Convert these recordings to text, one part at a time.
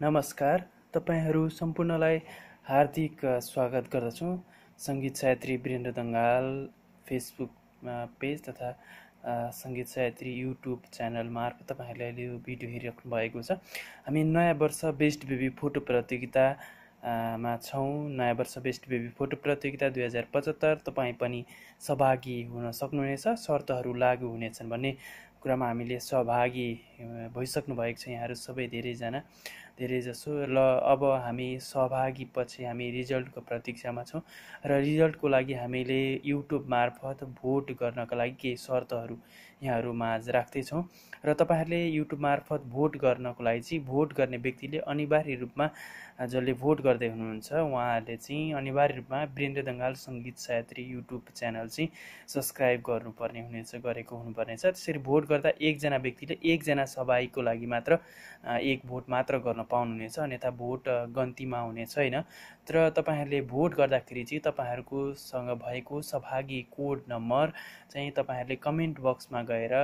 नमस्कार। तपाईँहरू सम्पूर्णलाई हार्दिक स्वागत गर्दछु। सङ्गीत सायत्री वीरेन्द्र दङ्गाल फेसबुक पेज तथा सङ्गीत सायत्री युट्युब च्यानल मार्फत तपाईँहरूले अहिले यो भिडियो हेरिराख्नु भएको छ। हामी नयाँ वर्ष बेस्ट बेबी फोटो प्रतियोगिता मा छौँ। नयाँ वर्ष बेस्ट बेबी फोटो प्रतियोगिता दुई हजार पचहत्तर। तपाईँ पनि सहभागी हुन सक्नुहुनेछ शर्तहरू लागु हुनेछन् भन्ने कुरामा हामीले सहभागी भइसक्नु भएको छ यहाँहरू सबै धेरैजना। धेरैजसो र अब हामी सहभागी पछि हामी रिजल्टको प्रतीक्षामा छौँ र रिजल्टको लागि हामीले युट्युब मार्फत भोट गर्नका लागि केही शर्तहरू यहाँहरू माझ राख्दैछौँ र तपाईँहरूले युट्युब मार्फत भोट गर्नको लागि चाहिँ भोट गर्ने व्यक्तिले अनिवार्य रूपमा जसले भोट गर्दै हुनुहुन्छ उहाँहरूले चाहिँ अनिवार्य रूपमा वीरेन्द्र दङ्गाल सङ्गीत सायत्री युट्युब च्यानल चाहिँ सब्सक्राइब गर्नुपर्ने हुनेछ गरेको हुनुपर्नेछ। त्यसरी भोट गर्दा एकजना व्यक्तिले एकजना सभाईको लागि मात्र एक भोट मात्र गर्न पाउनुहुनेछ अन्यथा भोट गन्तीमा हुने छैन तर तपाईँहरूले भोट गर्दाखेरि चाहिँ तपाईँहरूकोसँग भएको सहभागी कोड नम्बर चाहिँ तपाईँहरूले कमेन्ट बक्समा गएर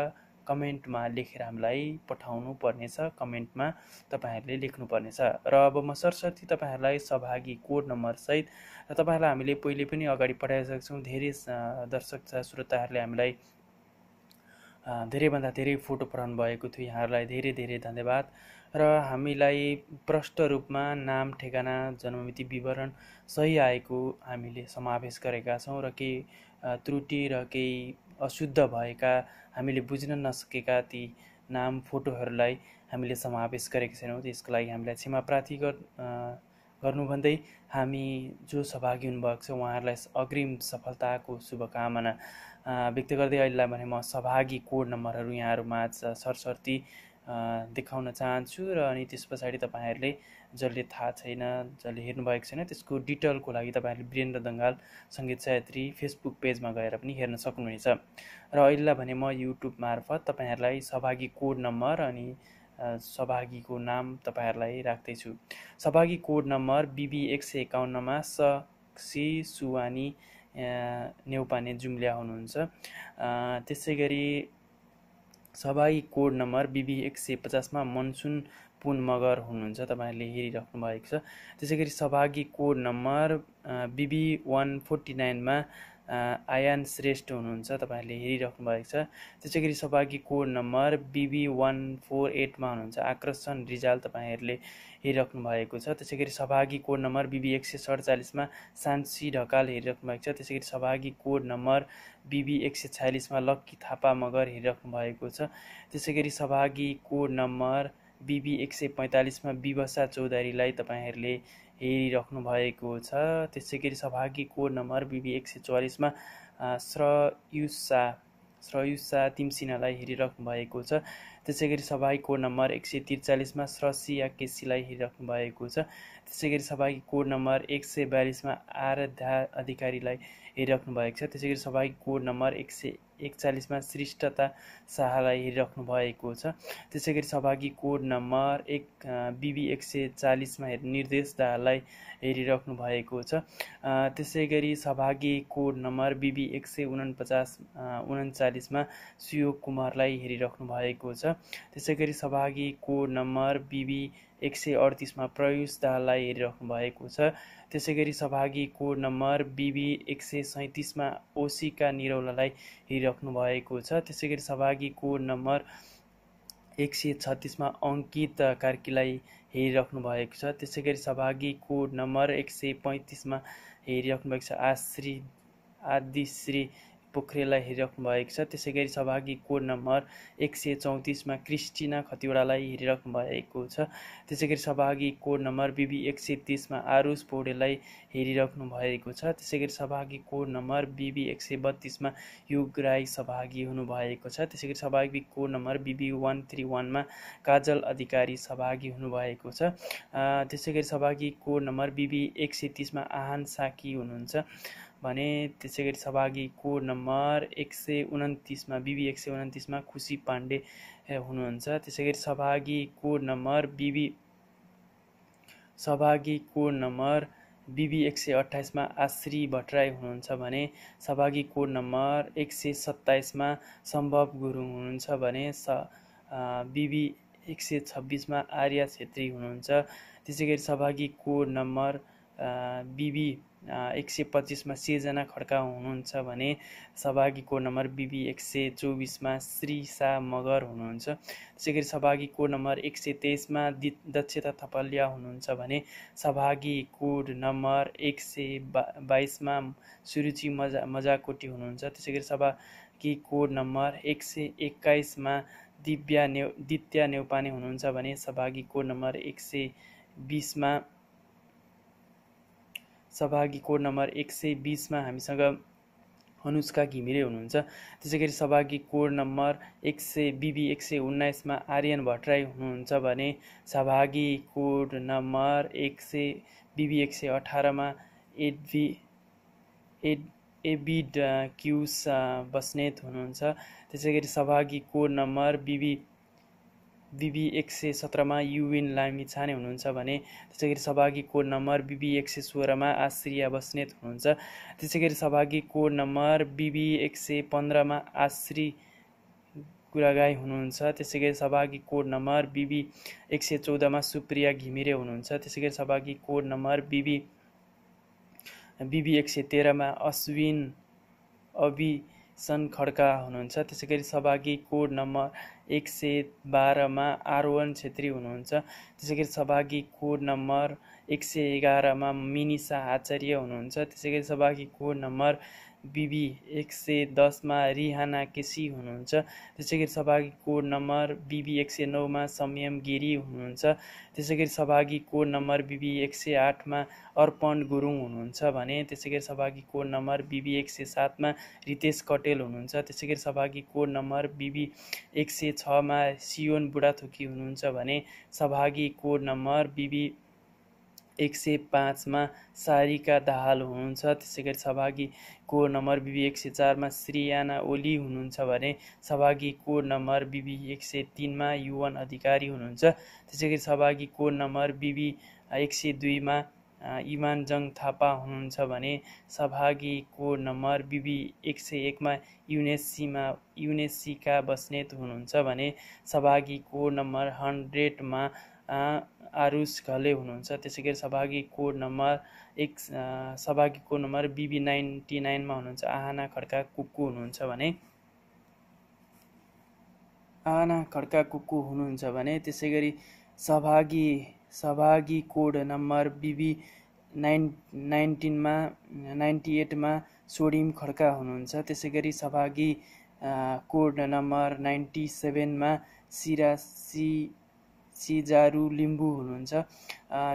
कमेन्टमा लेखेर हामीलाई पठाउनु पर्नेछ कमेन्टमा तपाईँहरूले लेख्नुपर्नेछ। र अब म सरस्वती तपाईँहरूलाई सहभागी कोड नम्बरसहित र तपाईँहरूलाई हामीले पहिले पनि अगाडि पठाइसकेका छौँ। धेरै दर्शक श्रोताहरूले हामीलाई धेरैभन्दा धेरै फोटो पठाउनु भएको थियो। यहाँहरूलाई धेरै धेरै धन्यवाद। र हामीलाई प्रष्ट रूपमा नाम ठेगाना जन्ममिति विवरण सही आएको हामीले समावेश गरेका छौँ र केही त्रुटि र केही अशुद्ध भएका हामीले बुझ्न नसकेका ती नाम फोटोहरूलाई हामीले समावेश गरेका छैनौँ। त्यसको लागि हामीलाई गर्नु भन्दै हामी जो सहभागी हुनुभएको छ उहाँहरूलाई अग्रिम सफलताको शुभकामना व्यक्त गर्दै अहिलेलाई भने म सहभागी कोड नम्बरहरू यहाँहरूमा सरस्वती देखाउन चाहन्छु र अनि त्यस पछाडि तपाईँहरूले जसले थाहा छैन जसले हेर्नुभएको छैन त्यसको डिटेलको लागि तपाईँहरूले वीरेन्द्र दङ्गाल सङ्गीत सायत्री फेसबुक पेजमा गएर पनि हेर्न सक्नुहुनेछ। र अहिलेलाई भने म युट्युब मार्फत तपाईँहरूलाई सहभागी कोड नम्बर अनि सहभागीको नाम तपाईँहरूलाई राख्दैछु। सहभागी कोड नम्बर बिबी एक सय एकाउन्नमा सी सुवानी नेउपाने जुम्ल्या हुनुहुन्छ। त्यसै गरी सहभागी कोड नम्बर बिबी एक सय पचासमा मनसुन पुन मगर हुनुहुन्छ तपाईँहरूले हेरिराख्नु भएको छ। त्यसै गरी सहभागी code number BB one forty नाइनमा आयान श्रेष्ठ हुनुहुन्छ तपाईँहरूले हेरिराख्नु भएको छ। त्यसै गरी सहभागी code number BB one four एटमा हुनुहुन्छ। आकर्षण रिजाल तपाईँहरूले हेरिराख्नु भएको छ। त्यसै गरी सहभागी कोड नम्बर बिबी एक सय सडचालिसमा सान्सी ढकाल हेरिराख्नु भएको छ। त्यसै गरी सहभागी कोड नम्बर बिबी एक सय छयालिसमा लक्की थापा मगर हेरिराख्नु भएको छ। त्यसै गरी सहभागी कोड नम्बर बिबी एक सय पैँतालिसमा विवसा चौधरीलाई तपाईँहरूले हेरिराख्नु भएको छ। त्यसै गरी सहभागी कोड नम्बर बिबी एक सय चौवालिसमा श्रयुसा श्रयुसा तिमसिनालाई हेरिराख्नु भएको छ। त्यसै गरी सभागी कोड नम्बर एक सय त्रिचालिसमा या केसीलाई हेरिराख्नु भएको छ। त्यसै गरी सभागी कोड नम्बर एक सय बयालिसमा आराध्या अधिकारीलाई हेरिराख्नु भएको छ। त्यसै गरी सभागी कोड नम्बर एक सय एकचालिसमा श्रेष्ठता शाहलाई हेरिराख्नु भएको छ। त्यसै गरी सहभागी कोड नम्बर एक बिबी एक सय चालिसमा निर्देश दालाई हेरिराख्नु भएको छ। त्यसै गरी सहभागी कोड नम्बर बिबी एक सय उनपचास उन्चालिसमा सुयोग कुमारलाई हेरिराख्नु भएको छ। त्यसै गरी सहभागी कोड नम्बर बिबी एक सय अडतिसमा प्रयुष दाहाललाई हेरिराख्नु भएको छ। त्यसै गरी सहभागी कोड नम्बर बिबी एक सय सैँतिसमा ओसिका निरौलालाई हेरिराख्नु भएको छ। त्यसै गरी सहभागी कोड नम्बर एक सय छत्तिसमा अङ्कित कार्कीलाई हेरिराख्नु भएको छ। त्यसै गरी सहभागी कोड नम्बर एक सय पैँतिसमा हेरिराख्नु भएको छ। आश्री आदिश्री पोखरेललाई हेरिराख्नु भएको छ। त्यसै गरी सहभागी कोड नम्बर एक सय चौतिसमा क्रिस्टिना खतिवडालाई हेरिराख्नु भएको छ। त्यसै गरी सहभागी कोड नम्बर बिबी एक सय तिसमा आरुष पौडेललाई हेरिराख्नु भएको छ। त्यसै गरी सहभागी कोड नम्बर बिबी एक सय बत्तिसमा युग राई सहभागी हुनुभएको छ। त्यसै गरी सहभागी code number BB one three वानमा काजल अधिकारी सहभागी हुनुभएको छ। त्यसै गरी सहभागी कोड नम्बर बिबी एक सय तिसमा आहान साकी हुनुहुन्छ। भने त्यसै गरी सहभागी कोड नम्बर एक सय उन्तिसमा बिबी एक सय उन्तिसमा खुसी पाण्डे हुनुहुन्छ। त्यसै गरी सहभागी कोड नम्बर बिबी सहभागी कोड नम्बर बिबी एक सय अठाइसमा आश्री भट्टराई हुनुहुन्छ भने सहभागी कोड नम्बर एक सय सत्ताइसमा सम्भव गुरुङ हुनुहुन्छ भने स बिबी एक सय छब्बिसमा आर्या छेत्री हुनुहुन्छ। त्यसै गरी सहभागी कोड नम्बर बिबी एक सय पच्चिसमा सिर्जना खड्का हुनुहुन्छ भने सहभागी कोड नम्बर बिबी एक सय चौबिसमा श्रीसा मगर हुनुहुन्छ। त्यसै गरी सहभागी कोड नम्बर एक सय तेइसमा दक्षता थपलिया हुनुहुन्छ भने सहभागी कोड नम्बर एक सय बा बाइसमा सुरुचि मजा मजाकोटी हुनुहुन्छ। त्यसै गरी सहभागी कोड नम्बर एक सय एक्काइसमा दिव्या नेउ दित्या नेउपाने हुनुहुन्छ भने सहभागी कोड नम्बर एक सय बिसमा सहभागी कोड नम्बर एक सय बिसमा हामीसँग अनुष्का घिमिरे हुनुहुन्छ। त्यसै गरी सहभागी कोड नम्बर एक सय बिबी एक सय उन्नाइसमा आर्यन भट्टराई हुनुहुन्छ भने सहभागी कोड नम्बर एक सय बिबी एक सय अठारमा एडभी एड एबिड क्युस बस्नेत हुनुहुन्छ। त्यसै गरी सहभागी कोड नम्बर बिबी बिबी एक सय सत्रमा युविन लामी छाने हुनुहुन्छ भने त्यसै गरी सहभागी कोड नम्बर बिबी एक सय सोह्रमा आश्रिया बस्नेत हुनुहुन्छ। त्यसै गरी सहभागी कोड नम्बर बिबी एक सय पन्ध्रमा आश्री गुरागाई हुनुहुन्छ। त्यसै गरी सहभागी कोड नम्बर बिबी एक सय चौधमा सुप्रिया घिमिरे हुनुहुन्छ। त्यसै गरी सहभागी कोड नम्बर बिबी बिबी एक सय तेह्रमा अश्विन अबि सन खड्का हुनुहुन्छ। त्यसै गरी सहभागी कोड नम्बर एक सय बाह्रमा आरोहण छेत्री हुनुहुन्छ। त्यसै गरी सहभागी कोड नम्बर एक सय एघारमा मिनिसा आचार्य हुनुहुन्छ। त्यसै गरी सहभागी कोड नम्बर बिबी एक सय दसमा रिहाना केसी हुनुहुन्छ। त्यसै गरी सहभागी कोड नम्बर बिबी एक सय नौमा संयम गिरी हुनुहुन्छ। त्यसै गरी सहभागी कोड नम्बर बिबी एक सय आठमा अर्पण गुरुङ हुनुहुन्छ भने त्यसै गरी सहभागी कोड नम्बर बिबी एक सय सातमा रितेश कटेल हुनुहुन्छ। त्यसै गरी सहभागी कोड नम्बर बिबी एक सय छमा सियोन बुढाथोकी हुनुहुन्छ भने सहभागी कोड नम्बर बिबी एक सय पाँचमा सारिका दाहाल हुनुहुन्छ। त्यसै गरी सहभागी कोड नम्बर बिबी एक सय चारमा श्रीयाना ओली हुनुहुन्छ भने सहभागी कोड नम्बर बिबी एक सय तिनमा युवन अधिकारी हुनुहुन्छ। त्यसै गरी सहभागी कोड नम्बर बिबी एक सय दुईमा इमानजङ थापा हुनुहुन्छ भने सहभागी कोड नम्बर बिबी एक सय एकमा युनेस्सीमा युनेस्सीका बस्नेत हुनुहुन्छ भने सहभागी कोड नम्बर हन्ड्रेडमा आरुष घले हुनुहुन्छ। त्यसै गरी सहभागी कोड नम्बर एक सहभागी कोड नम्बर बिबी नाइन्टी नाइनमा हुनुहुन्छ। आहाना खड्का कुक्कु हुनुहुन्छ भने आहाना खड्का कुक्कु हुनुहुन्छ भने त्यसै गरी सहभागी सहभागी कोड नम्बर बिबी नाइन नाइन्टिनमा नाइन्टी एटमा सोडिम खड्का हुनुहुन्छ। त्यसै गरी सहभागी कोड नम्बर नाइन्टी सेभेनमा सिरासी सिजारु लिम्बू हुनुहुन्छ।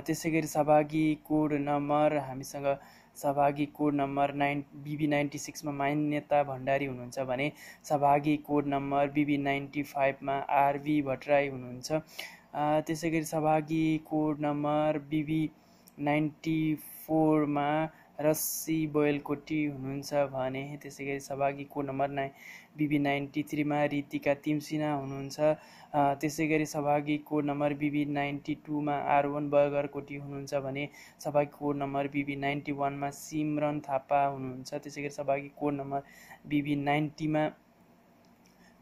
त्यसै गरी सहभागी कोड नम्बर हामीसँग सहभागी code number nine BB ninety सिक्समा Manyata Bhandari हुनुहुन्छ भने सहभागी कोड नम्बर बिबी नाइन्टी फाइभमा आरबी भट्टराई हुनुहुन्छ। त्यसै गरी सहभागी कोड नम्बर बिबी नाइन्टी फोरमा रस्सी बोयलकोटी हुनुहुन्छ भने त्यसै गरी code number nine BB ninety थ्रीमा Ritika Timsina हुनुहुन्छ। त्यसै गरी कोड नम्बर बिबी नाइन्टी टूमा आरवन बगरकोटी हुनुहुन्छ भने सहभागी कोड नम्बर बिबी नाइन्टी वानमा सिमरन थापा हुनुहुन्छ। त्यसै गरी कोड नम्बर बिबी नाइन्टीमा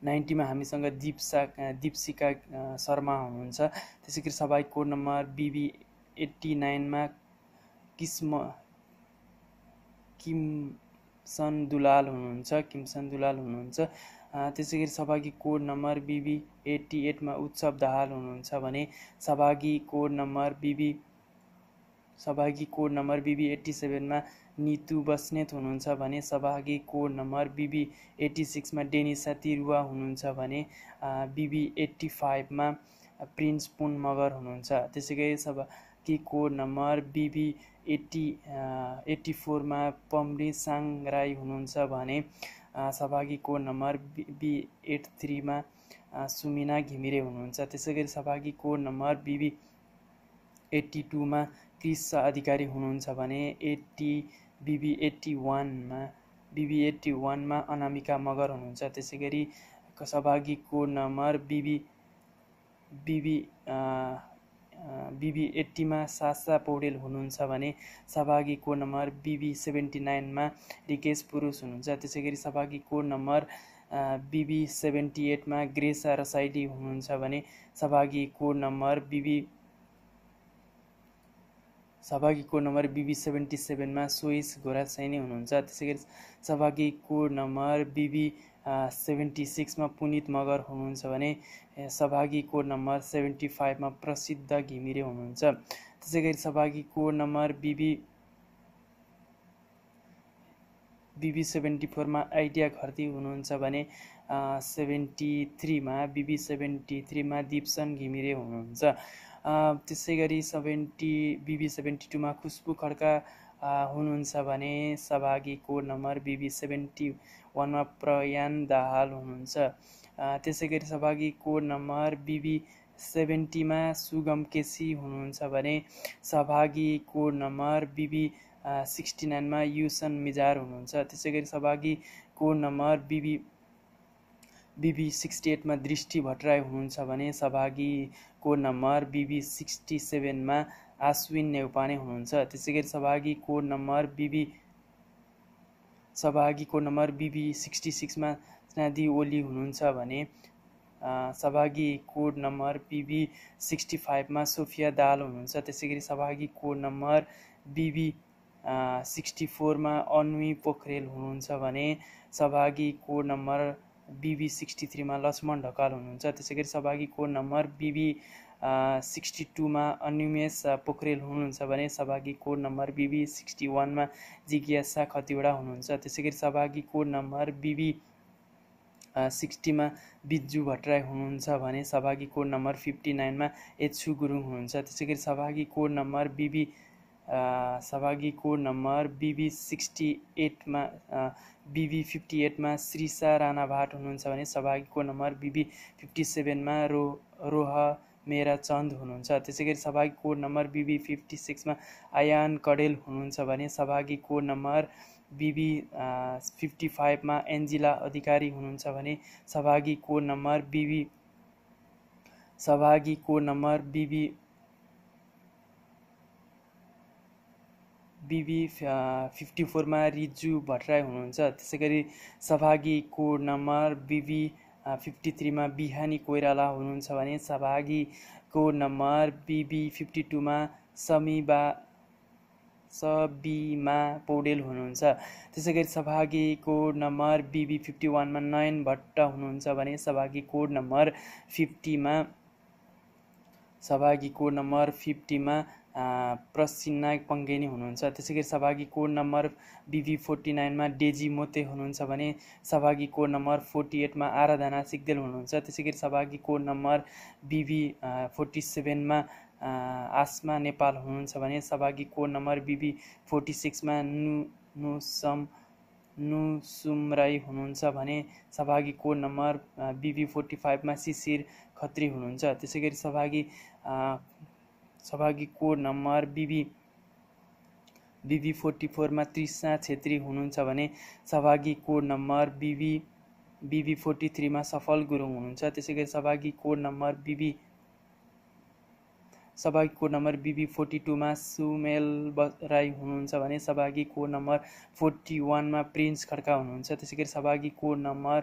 नाइन्टीमा हामीसँग दिप्सा दिप्सिका शर्मा हुनुहुन्छ। त्यसै गरी कोड नम्बर बिबी एट्टी नाइनमा किस्म किमसन दुलाल हुनुहुन्छ किमसन दुलाल हुनुहुन्छ। त्यसै गरी सहभागी कोड नम्बर बिबी एट्टी एटमा उत्सव दाहाल हुनुहुन्छ भने सहभागी कोड नम्बर बिबी सहभागी कोड नम्बर बिबी एट्टी सेभेनमा नितु बस्नेत हुनुहुन्छ भने सहभागी कोड नम्बर बिबी एट्टी सिक्समा डेनिसा तिरुवा हुनुहुन्छ भने बिबी एट्टी फाइभमा प्रिन्स पुन मगर हुनुहुन्छ। त्यसै गरी सहभागी code number BB eighty eighty फोरमा पम्री साङ राई हुनुहुन्छ भने सहभागी कोड नम्बर बिबी एट थ्रीमा सुमिना घिमिरे हुनुहुन्छ। त्यसै गरी सहभागी कोड नम्बर बिबी एट्टी टूमा क्रिस अधिकारी हुनुहुन्छ भने एट्टी बिबी एट्टी वानमा बिबी एट्टी वानमा अनामिका मगर हुनुहुन्छ। त्यसै गरी सहभागी code number BB BB BB एट्टीमा Sasa Paudel हुनुहुन्छ भने सहभागी कोड नम्बर बिबी सेभेन्टी नाइनमा रिकेश पुरुष हुनुहुन्छ। त्यसै गरी सहभागी कोड नम्बर बिबी सेभेन्टी एटमा ग्रेसा रसाइली हुनुहुन्छ भने सहभागी कोड नम्बर बिबी सहभागी कोड नम्बर बिबी सेभेन्टी सेभेनमा सोइस घोरासैनी हुनुहुन्छ। त्यसै गरी सहभागी कोड नम्बर बिबी सेभेन्टी सिक्समा पुनित मगर हुनुहुन्छ भने सहभागी कोड नम्बर सेभेन्टी फाइभमा प्रसिद्ध घिमिरे हुनुहुन्छ। त्यसै गरी सहभागी code number BB BB seventy फोरमा आइडिया घरती हुनुहुन्छ भने सेभेन्टी थ्रीमा बिबी सेभेन्टी थ्रीमा दिप्सन घिमिरे हुनुहुन्छ। त्यसै गरी सेभेन्टी बिबी सेभेन्टी टूमा खुसबु खड्का हुनुहुन्छ भने सहभागी कोड नम्बर बिबी सेभेन्टी वानमा प्रयान दाहाल हुनुहुन्छ। त्यसै गरी सहभागी कोड नम्बर बिबी सेभेन्टीमा सुगम केसी हुनुहुन्छ भने सहभागी कोड नम्बर बिबी सिक्सटी नाइनमा युसन मिजार हुनुहुन्छ। त्यसै गरी सहभागी code number BB BB sixty एटमा Drishti Bhattarai हुनुहुन्छ भने सहभागी कोड नम्बर बिबी सिक्सटी सेभेनमा आश्विन नेउपाने हुनुहुन्छ। त्यसै गरी सहभागी कोड नम्बर बिबी सहभागी कोड नम्बर बिबी सिक्सटी सिक्समा स्नादी ओली हुनुहुन्छ भने सहभागी कोड नम्बर बिबी सिक्सटी फाइभमा सोफिया दाल हुनुहुन्छ। त्यसै गरी सहभागी कोड नम्बर बिबी सिक्सटी फोरमा अन्वी पोखरेल हुनुहुन्छ भने सहभागी कोड नम्बर बिबी सिक्सटी थ्रीमा लक्ष्मण ढकाल हुनुहुन्छ। त्यसै गरी सहभागी कोड नम्बर बिबी सिक्सटी टूमा अनिमेष पोखरेल हुनुहुन्छ भने सहभागी कोड नम्बर बिबी सिक्सटी वानमा जिज्ञासा खतिवडा हुनुहुन्छ। त्यसै गरी सहभागी कोड नम्बर बिबी सिक्सटीमा बिज्जु भट्टराई हुनुहुन्छ भने सहभागी कोड नम्बर फिफ्टी नाइनमा एच्छु गुरुङ हुनुहुन्छ। त्यसै गरी सहभागी कोड नम्बर बिबी सहभागी कोड नम्बर बिबी सिक्सटी एटमा बिबी फिफ्टी एटमा श्रीसा राणा भाट हुनुहुन्छ भने सहभागी कोड नम्बर बिबी फिफ्टी सेभेनमा रो रोह मेरा चन्द हुनुहुन्छ। त्यसै गरी सहभागी कोड नम्बर बिबी फिफ्टी सिक्समा आयान कडेल हुनुहुन्छ भने सहभागी कोड नम्बर बिबी फिफ्टी फाइभमा एन्जिला अधिकारी हुनुहुन्छ भने सहभागी कोड नम्बर? बिबी सहभागी code number? B B B B fifty फोरमा रिजु भट्टराई हुनुहुन्छ। त्यसै गरी सहभागी कोड नम्बर? बिबी फिफ्टी थ्रीमा बिहानी कोइराला हुनुहुन्छ भने सहभागी कोड नम्बर? बिबी फिफ्टी टूमा समीबा सबिमा पौडेल हुनुहुन्छ। त्यसै गरी सहभागी कोड नम्बर बिबी फिफ्टी वानमा नयन भट्ट हुनुहुन्छ भने सहभागी कोड नम्बर फिफ्टीमा सहभागी कोड नम्बर फिफ्टीमा प्रसिन्ना पङ्गेनी हुनुहुन्छ। त्यसै गरी सहभागी कोड नम्बर बिबी फोर्टी नाइनमा डेजी मोते हुनुहुन्छ भने सहभागी कोड नम्बर फोर्टी एटमा आराधना सिग्देल हुनुहुन्छ। त्यसै गरी सहभागी कोड नम्बर बिबी फोर्टी सेभेनमा आसमा नेपाल हुनुहुन्छ भने सहभागी कोड नम्बर बिबी फोर्टी सिक्समा नु नुसम नुसुमराई हुनुहुन्छ भने सहभागी कोड नम्बर बिबी फोर्टी फाइभमा शिशिर खत्री हुनुहुन्छ। त्यसै गरी सहभागी सहभागी code number B B B B forty फोरमा तृष्णा छेत्री हुनुहुन्छ भने सहभागी code number B B B B forty थ्रीमा Safal Gurung हुनुहुन्छ। त्यसै गरी सहभागी कोड नम्बर बिबी सहभागी code number B B forty टूमा Sumel Rai हुनुहुन्छ भने सहभागी कोड नम्बर फोर्टी वानमा प्रिन्स खड्का हुनुहुन्छ। त्यसै गरी सहभागी कोड नम्बर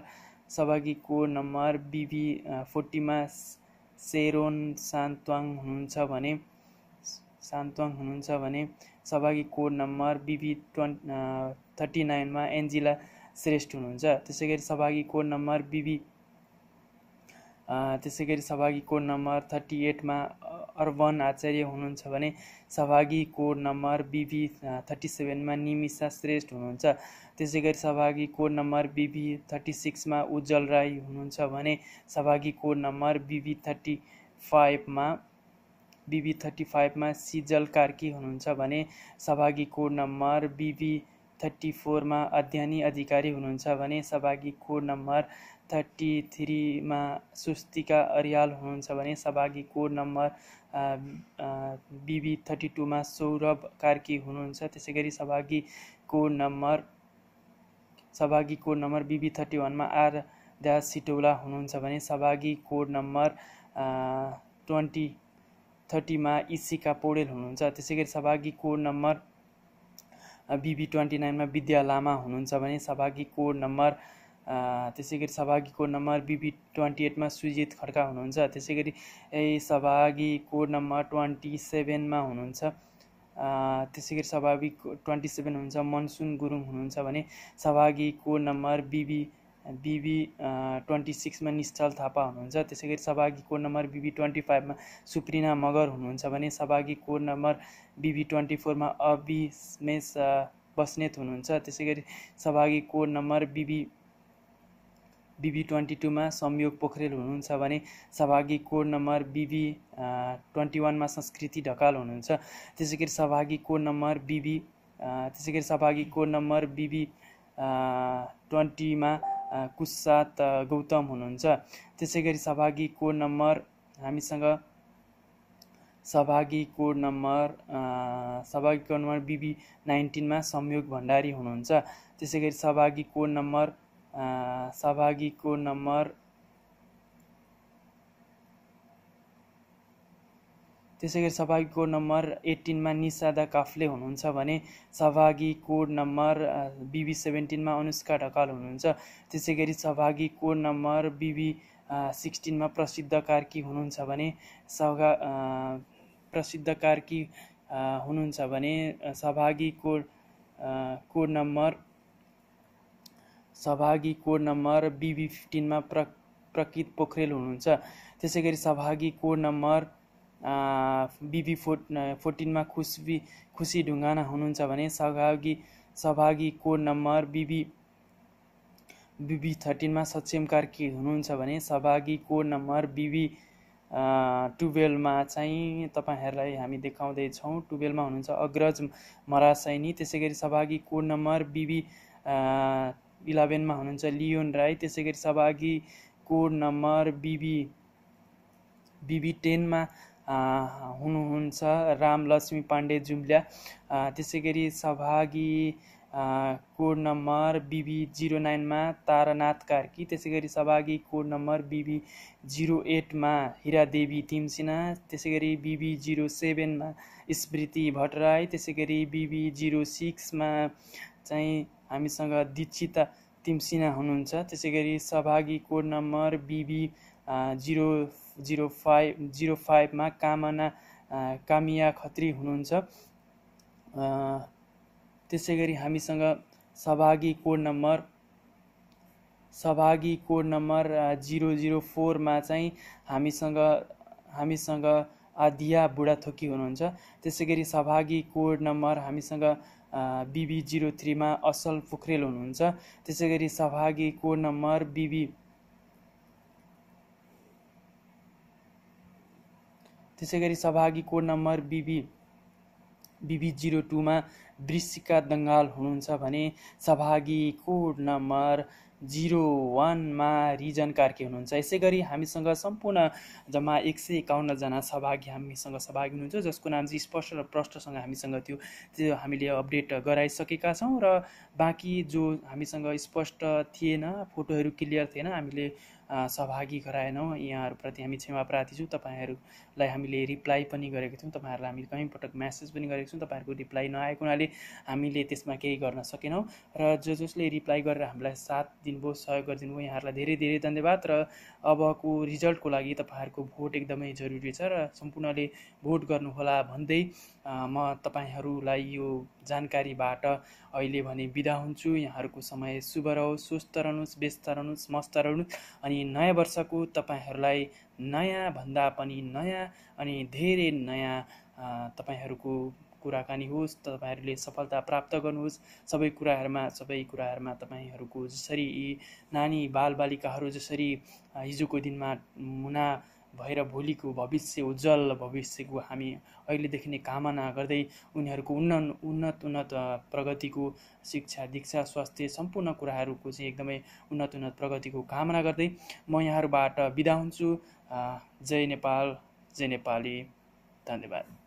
सहभागी कोड नम्बर बिबी फोर्टीमा सेरोन सान्तवाङ हुनुहुन्छ भने सान्तवाङ हुनुहुन्छ भने सहभागी code number B B twenty thirty नाइनमा एन्जिला श्रेष्ठ हुनुहुन्छ। त्यसै गरी सहभागी कोड नम्बर बिबी त्यसै गरी सहभागी कोड नम्बर थर्टी एटमा अर्बन आचार्य हुनुहुन्छ भने सहभागी code number B B thirty सेभेनमा Nimisha Shrestha हुनुहुन्छ। त्यसै गरी सहभागी code number B B thirty सिक्समा Ujjwal Rai हुनुहुन्छ भने सहभागी code number B B thirty फाइभमा बिबी थर्टी फाइभमा सिजल कार्की हुनुहुन्छ भने सहभागी कोड नम्बर बिबी थर्टी फोरमा अध्ययनी अधिकारी हुनुहुन्छ भने सहभागी कोड नम्बर थर्टी थ्रीमा सुस्तिका अरियाल हुनुहुन्छ भने सहभागी code number B B thirty टूमा Saurabh Karki हुनुहुन्छ। त्यसै गरी सहभागी कोड नम्बर सहभागी code number B B thirty वानमा आर दास सिटौला हुनुहुन्छ भने सहभागी कोड नम्बर ट्वेन्टी थर्टीमा इसिका पौडेल हुनुहुन्छ। त्यसै गरी सहभागी कोड नम्बर बिबी ट्वेन्टी नाइनमा विद्या लामा हुनुहुन्छ भने सहभागी कोड नम्बर त्यसै गरी सहभागी code number B B twenty एटमा Sujit Khadka हुनुहुन्छ। त्यसै गरी सहभागी कोड नम्बर ट्वेन्टी सेभेनमा हुनुहुन्छ। त्यसै गरी सहभागी ट्वेन्टी सेभेन हुनुहुन्छ मनसुन गुरुङ हुनुहुन्छ भने सहभागी code number B B B B twenty सिक्समा निश्चल थापा हुनुहुन्छ। त्यसै गरी सहभागी कोड नम्बर बिबी ट्वेन्टी फाइभमा सुप्रिना मगर हुनुहुन्छ भने सहभागी कोड नम्बर बिबी ट्वेन्टी फोरमा अभिमेश बस्नेत हुनुहुन्छ। त्यसै गरी सहभागी code number B B B B twenty टूमा Sanyog Pokharel हुनुहुन्छ भने सहभागी कोड नम्बर बिबी ट्वेन्टी वानमा संस्कृति ढकाल हुनुहुन्छ। त्यसै गरी सहभागी कोड नम्बर बिबी त्यसै गरी सहभागी कोड नम्बर बिबी ट्वेन्टीमा कुसात गौतम हुनुहुन्छ। त्यसै गरी सहभागी कोड नम्बर हामीसँग सहभागी कोड नम्बर सहभागी कोड नम्बर बिबी नाइन्टिनमा संयोग भण्डारी हुनुहुन्छ। त्यसै गरी सहभागी कोड नम्बर सहभागी कोड नम्बर त्यसै गरी सहभागी कोड नम्बर एट्टिनमा निसादा काफ्ले हुनुहुन्छ भने सहभागी कोड नम्बर बिबी सेभेन्टिनमा अनुष्का ढकाल हुनुहुन्छ त्यसै गरी सहभागी कोड नम्बर बिबी सिक्सटिनमा प्रसिद्ध कार्की हुनुहुन्छ भने सगा प्रसिद्ध कार्की हुनुहुन्छ भने सहभागी कोड कोड नम्बर सहभागी कोड नम्बर बिबी फिफ्टिनमा प्र प्रकृत पोखरेल हुनुहुन्छ। त्यसै गरी सहभागी कोड नम्बर बिबी फोर्ट फोर्टिनमा खुसी खुसी ढुङ्गाना हुनुहुन्छ भने सहभागी सहभागी code number B B B B थर्टिनमा Saksham Karki हुनुहुन्छ भने सहभागी कोड नम्बर बिबी टुवेल्भमा चाहिँ तपाईँहरूलाई हामी देखाउँदैछौँ टुवेल्भमा हुनुहुन्छ अग्रज मरासैनी। त्यसै गरी सहभागी कोड नम्बर बिबी इलेभेनमा हुनुहुन्छ लियोन राई। त्यसै गरी सहभागी कोड नम्बर बिबी बिबी टेनमा हुनुहुन्छ रामलक्ष्मी पाण्डे जुम्ल्या। त्यसै गरी सहभागी कोड नम्बर बिबी जिरो नाइनमा तारानाथ कार्की। त्यसै गरी सहभागी code number B B zero एटमा Hiradevi Timsina त्यसै गरी बिबी जिरो सेभेनमा स्मृति भट्टराई। त्यसै गरी बिबी जिरो सिक्समा चाहिँ हामीसँग दीक्षिता तिमसिना हुनुहुन्छ। त्यसै गरी सहभागी code number B B zero zero five zero फाइभमा कामना कामिया खत्री हुनुहुन्छ। त्यसै गरी हामीसँग सहभागी कोड नम्बर सहभागी कोड नम्बर जिरो जिरो फोरमा चाहिँ हामीसँग हामीसँग आधिया बुढाथोकी हुनुहुन्छ। त्यसै गरी सहभागी कोड नम्बर हामीसँग बिबी जिरो थ्रीमा असल पोखरेल हुनुहुन्छ। त्यसै गरी सहभागी कोड नम्बर बिबी त्यसै गरी सहभागी code number B B B B zero टूमा Vrishchika Dangal हुनुहुन्छ भने सहभागी कोड नम्बर जिरो वानमा रिजन कार्की हुनुहुन्छ। यसै गरी हामीसँग सम्पूर्ण जम्मा एक सय एकाउन्नजना सहभागी हामीसँग सहभागी हुनुहुन्छ जसको नाम चाहिँ स्पष्ट र प्रष्टसँग हामीसँग त्यो त्यो हामीले अपडेट गराइसकेका छौँ र बाँकी जो हामीसँग स्पष्ट थिएन फोटोहरू क्लियर थिएन हामीले सहभागी गराएनौँ। यहाँहरूप्रति हामी क्षमा प्रार्थी छौँ। तपाईँहरूलाई हामीले रिप्लाई पनि गरेको थियौँ। तपाईँहरूलाई हामी कहीँ पटक म्यासेज पनि गरेको छौँ। तपाईँहरूको रिप्लाई नआएको हुनाले हामीले त्यसमा केही गर्न सकेनौँ। र जो जसले रिप्लाई गरेर हामीलाई साथ दिनुभयो सहयोग गरिदिनु भयो यहाँहरूलाई धेरै धेरै धन्यवाद। र अबको रिजल्टको लागि तपाईँहरूको भोट एकदमै जरुरी छ र सम्पूर्णले भोट गर्नुहोला भन्दै म तपाईँहरूलाई यो जानकारीबाट अहिले भने बिदा हुन्छु। यहाँहरूको समय शुभ रहोस् स्वस्थ रहनुहोस् व्यस्त रहनुहोस् मस्त रहनुहोस् अनि नयाँ वर्षको तपाईँहरूलाई नयाँ भन्दा पनि नयाँ अनि धेरै नयाँ तपाईँहरूको कुराकानी होस् तपाईँहरूले सफलता प्राप्त गर्नुहोस्। सबै कुराहरूमा सबै कुराहरूमा तपाईँहरूको जसरी यी नानी बालबालिकाहरू जसरी हिजोको दिनमा मुना भएर भोलिको भविष्य उज्जवल भविष्यको हामी अहिलेदेखि नै कामना गर्दै उनीहरूको उन्नत उन्नत उन्नत प्रगतिको शिक्षा दीक्षा स्वास्थ्य सम्पूर्ण कुराहरूको चाहिँ एकदमै उन्नत उन्नत प्रगतिको कामना गर्दै म यहाँहरूबाट बिदा हुन्छु। जय नेपाल जय नेपाली। धन्यवाद।